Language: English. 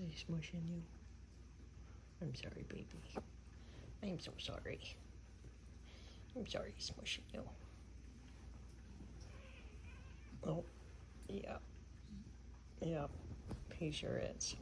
Is he smushing you? I'm sorry, baby. I'm so sorry. I'm sorry he's smushing you. Oh, yeah. Yeah, he sure is.